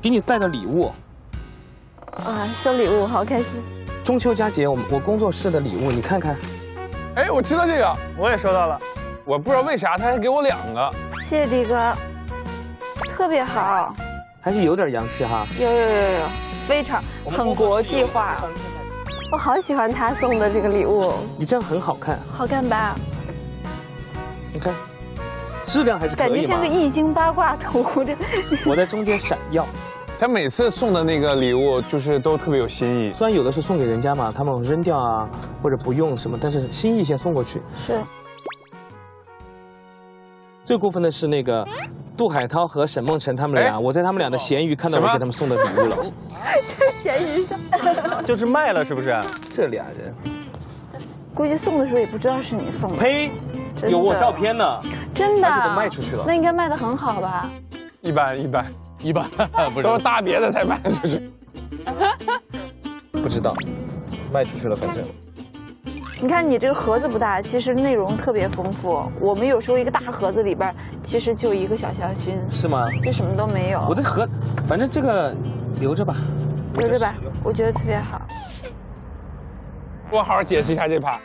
给你带的礼物，啊，收礼物好开心。中秋佳节我们我工作室的礼物，你看看。哎，我知道这个，我也收到了，我不知道为啥他还给我两个。谢谢迪哥，特别好，还是有点洋气哈。有有有有，非常很国际化。我好喜欢他送的这个礼物，你这样很好看，好看吧？你看，质量还是可以感觉像个易经八卦图的。我在中间闪耀。他每次送的那个礼物就是都特别有新意，虽然有的是送给人家嘛，他们扔掉啊或者不用什么，但是心意先送过去。是。最过分的是那个杜海涛和沈梦辰他们俩，我在他们俩的闲鱼看到我给他们送的礼物了。在闲鱼上。就是卖了是不是？这俩人，估计送的时候也不知道是你送的。呸！有我照片呢。真的。而且都卖出去了。那应该卖的很好吧？一般一般。一般，不是都是大别的才卖出去。不知道，卖出去了，反正。你看你这个盒子不大，其实内容特别丰富。我们有时候一个大盒子里边，其实就一个小香薰。是吗？就什么都没有。我的盒，反正这个留着吧，留着吧，我觉得特别好。我好好解释一下这趴，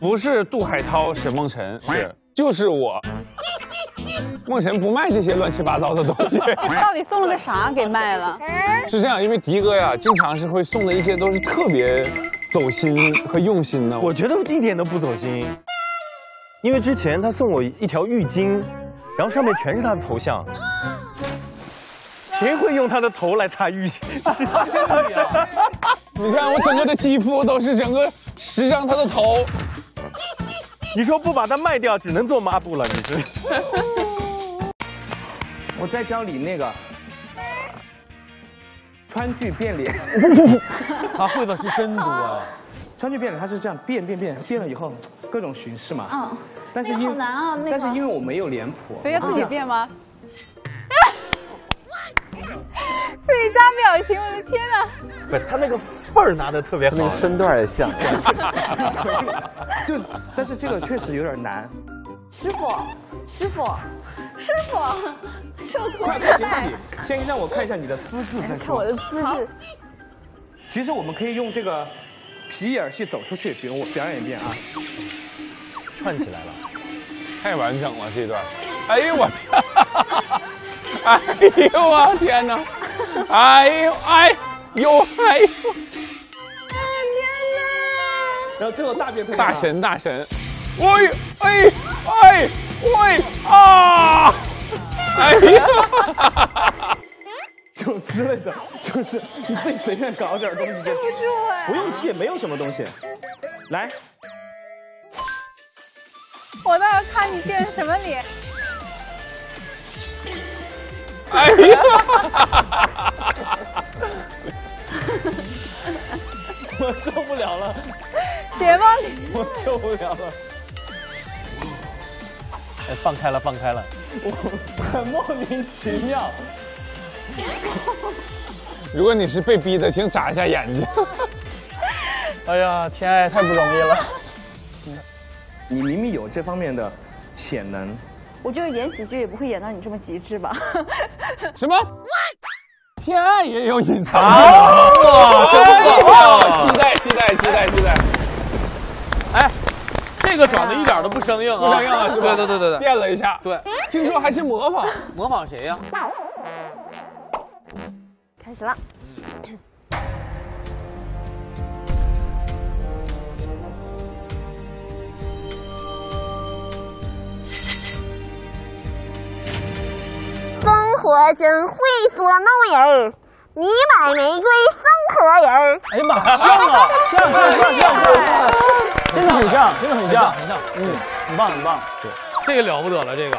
不是杜海涛、沈梦辰，是就是我。梦辰不卖这些乱七八糟的东西，到底送了个啥给卖了？是这样，因为迪哥呀，经常是会送的一些都是特别走心和用心的。我觉得一点都不走心，因为之前他送我一条浴巾，然后上面全是他的头像。谁会用他的头来擦浴巾？你看我整个的肌肤都是整个十张他的头。你说不把它卖掉，只能做抹布了，你是？我在教你那个川剧变脸，他会的是真多。川剧变脸，他是这样变变变变了以后，各种形式嘛。嗯。但是因好难啊，但是因为我没有脸谱。所以要自己变吗？自己加表情，我的天哪！不是他那个份儿拿的特别好，那个身段也像。就，但是这个确实有点难。师傅，师傅，师傅，受托快快捡起，先让我看一下你的资质再说。看我的资质。其实我们可以用这个皮影戏走出去，比如我表演一遍啊。串起来了，太完整了这段。哎呦我天！哎呦我天哪！哎呦哎呦哎呦！天哪！然后最后大变大神大神，喂哎哎喂啊！哎呀！就之类的，就是你自己随便搞点东西。记不住哎。不用记，没有什么东西。来，我倒要看你变什么脸。哎呀！我受不了了，别吧你！我受不了了。哎，放开了，放开了。我很莫名其妙。如果你是被逼的，请眨一下眼睛。哎呀，天爱太不容易了。你明明有这方面的潜能。我觉得演喜剧也不会演到你这么极致吧？什么？天爱也有隐藏哇！真棒！期待期待期待期待！哎，这个转的一点都不生硬啊！不生硬了是吧？对对对对对，变了一下。对，听说还是模仿，模仿谁呀？开始了。烽火怎会捉弄人？你买玫瑰送活人。哎呀妈，像啊，像像像像，真的很像，真的很像，很像。嗯，很棒很棒，对，这个了不得了，这个。